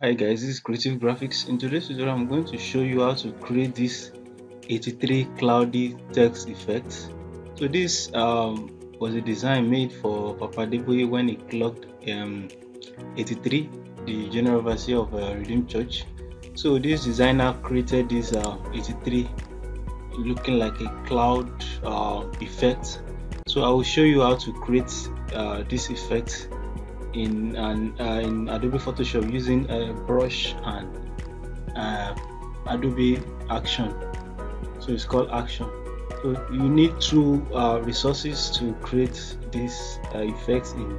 Hi guys, this is Creative Grafix. In today's tutorial, I'm going to show you how to create this 83 cloudy text effect. So this um, was a design made for Papa Adeboye when he clocked um, 83, the general overseer of uh, Redeemed Church. So this designer created this uh, 83 looking like a cloud uh, effect. So I will show you how to create uh, this effect in uh, in Adobe Photoshop using a brush and uh, Adobe Action. So it's called Action. So you need two uh, resources to create these uh, effects in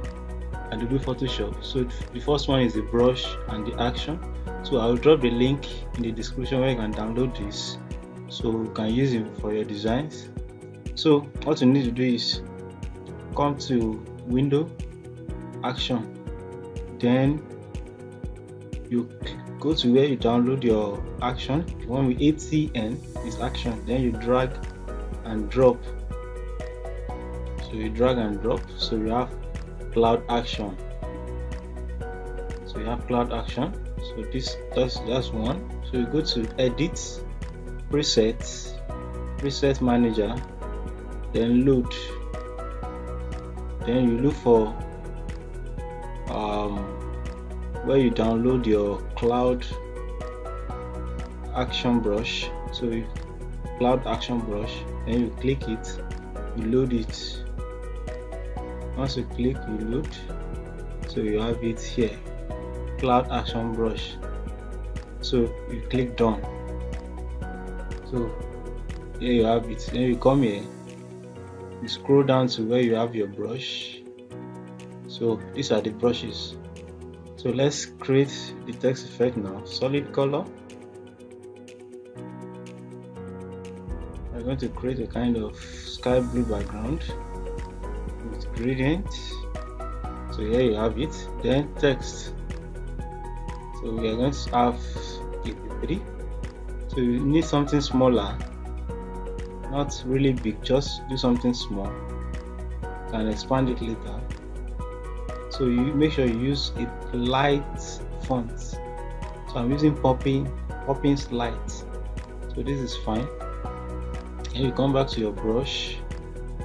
Adobe Photoshop. So the first one is the brush and the action. So I'll drop the link in the description where you can download this so you can use it for your designs. So what you need to do is come to Window action. Then you go to where you download your action. The one with atn is action. Then you drag and drop. So you drag and drop. So you have cloud action. So you have cloud action. So this that's that's one. So you go to edit presets preset manager then load. Then you look for um, where you download your cloud action brush so cloud action brush then you click it you load it. Once you click you load so you have it here cloud action brush. So you click done. So here you have it. Then you come here you scroll down to where you have your brush so these are the brushes. So let's create the text effect now. Solid color. I'm going to create a kind of sky blue background with gradient. So here you have it. Then text. So we are going to have 83 so you need something smaller. Not really big just do something small. Can expand it later so you make sure you use a light font. So i'm using popping poppins light. So this is fine. And you come back to your brush.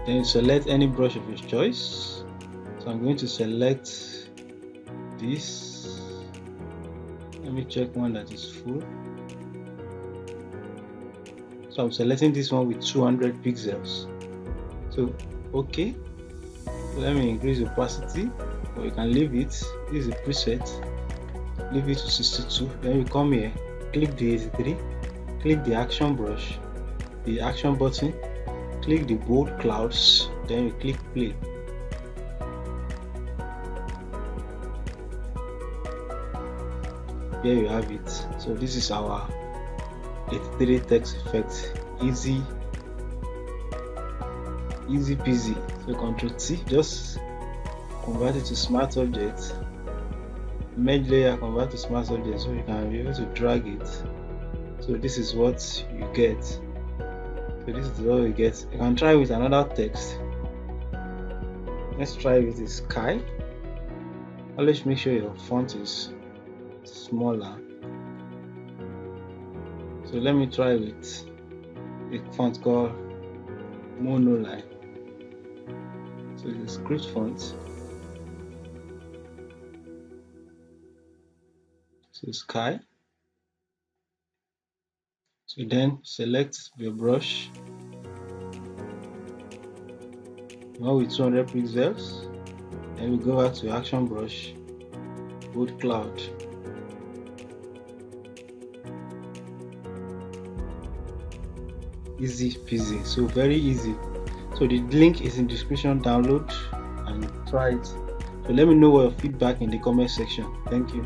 Then you select any brush of your choice. So i'm going to select this. Let me check one that is full. So i'm selecting this one with 200 pixels. So okay let me increase opacity or you can leave it. This is a preset. Leave it to 62 then you come here. Click the 83 click the action brush. The action button. Click the bold clouds. Then you click play. Here you have it. So this is our 83 text effect. Easy easy peasy. So control t just convert it to smart object. Merge layer convert to smart object so you can be able to drag it. So this is what you get. So this is what you get. You can try with another text. Let's try with the sky. Always make sure your font is smaller. So let me try with a font called monoline so the script font so sky so then select your brush. Now with 200 pixels and we go back to action brush bold cloud. Easy peasy. So very easy so the link is in description download and try it. So let me know your feedback in the comment section. Thank you